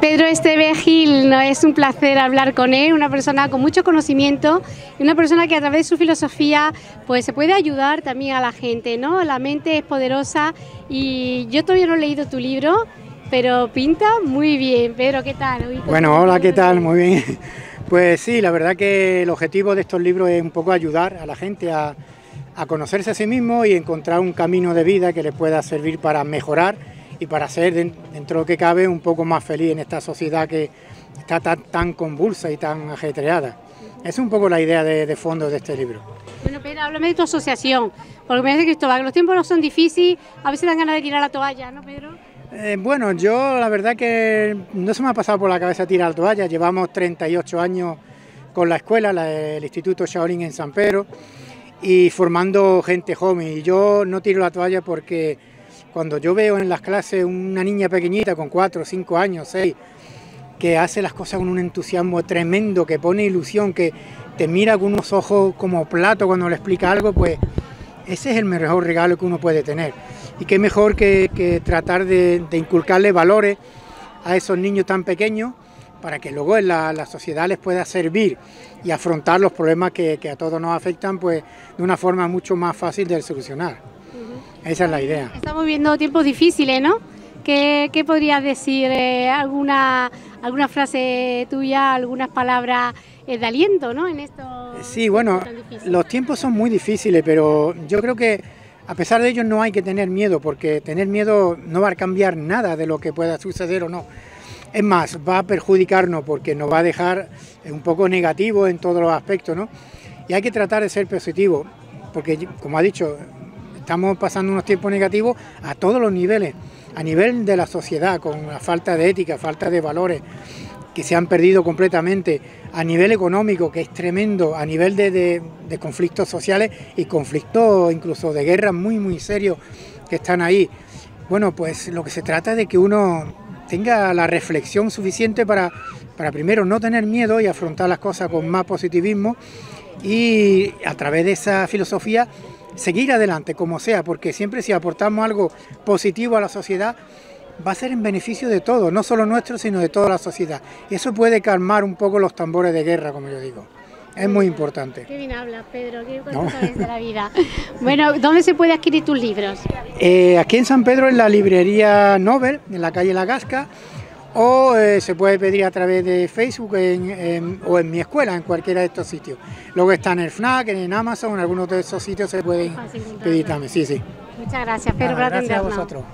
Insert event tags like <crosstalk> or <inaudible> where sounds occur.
Pedro Esteve Gil, ¿no? es un placer hablar con él, una persona con mucho conocimiento y una persona que a través de su filosofía pues se puede ayudar también a la gente, ¿no? La mente es poderosa y yo todavía no he leído tu libro, pero pinta muy bien. Pedro, ¿qué tal? bueno, hola, ¿qué tal? Muy bien. <laughs> Pues sí, la verdad que el objetivo de estos libros es un poco ayudar a la gente a, a conocerse a sí mismo y encontrar un camino de vida que les pueda servir para mejorar y para ser, dentro de lo que cabe, un poco más feliz en esta sociedad que está tan, convulsa y tan ajetreada. es un poco la idea de, fondo de este libro. Bueno, Pedro, háblame de tu asociación, porque me dice Cristóbal, los tiempos no son difíciles, a veces dan ganas de tirar la toalla, ¿no, Pedro? Eh, bueno, yo la verdad que no se me ha pasado por la cabeza tirar la toalla, llevamos 38 años con la escuela, el Instituto Shaolin en San Pedro, y formando gente joven, y yo no tiro la toalla porque cuando yo veo en las clases una niña pequeñita con cuatro, cinco años, seis, que hace las cosas con un entusiasmo tremendo, que pone ilusión, que te mira con unos ojos como plato cuando le explica algo, pues ese es el mejor regalo que uno puede tener. Y qué mejor que, tratar de, inculcarle valores a esos niños tan pequeños para que luego en la, sociedad les pueda servir y afrontar los problemas que, que, a todos nos afectan pues de una forma mucho más fácil de solucionar. Esa es la idea. Estamos viviendo tiempos difíciles, ¿no? ¿Qué, podrías decir? Eh, alguna, ¿Alguna frase tuya, algunas palabras eh, de aliento, ¿no? En esto. Sí, bueno, los tiempos son muy difíciles, pero yo creo que a pesar de ello no hay que tener miedo, porque tener miedo no va a cambiar nada de lo que pueda suceder o no. Es más, va a perjudicarnos porque nos va a dejar un poco negativo en todos los aspectos, ¿no? Y hay que tratar de ser positivo, porque como ha dicho, estamos pasando unos tiempos negativos a todos los niveles, a nivel de la sociedad, con la falta de ética, falta de valores que se han perdido completamente, a nivel económico, que es tremendo, a nivel de, conflictos sociales y conflictos incluso de guerras muy, muy serios que están ahí. Bueno, pues lo que se trata es de que uno tenga la reflexión suficiente para, para primero no tener miedo y afrontar las cosas con más positivismo y a través de esa filosofía seguir adelante como sea, porque siempre si aportamos algo positivo a la sociedad, va a ser en beneficio de todos, no solo nuestro, sino de toda la sociedad. Y eso puede calmar un poco los tambores de guerra, como yo digo. Es muy importante. Qué bien hablas, Pedro, qué ¿No? sabes de la vida. <laughs> Bueno, ¿dónde se puede adquirir tus libros? Eh, aquí en San Pedro, en la librería Nobel, en la calle La Gasca, o eh, se puede pedir a través de Facebook o en mi escuela, en cualquiera de estos sitios. Luego está en el FNAC, en Amazon, en algunos de esos sitios se pueden pedir también. Sí, sí. Muchas gracias, Pedro, Gracias a vosotros.